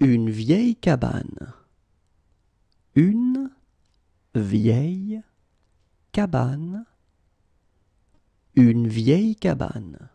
Une vieille cabane. Une vieille cabane. Une vieille cabane.